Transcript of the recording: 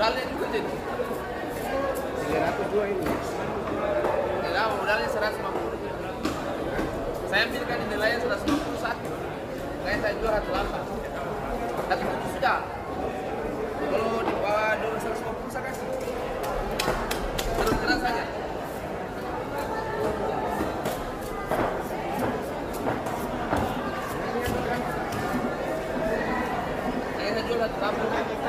modalnya juga jadi. 302 ini. Modalnya 150 saya ambil kan nilainya satu, kayak saya jual 108 tapi sudah. Kalau di bawah 250 saya kasih. Terus saja Thank you.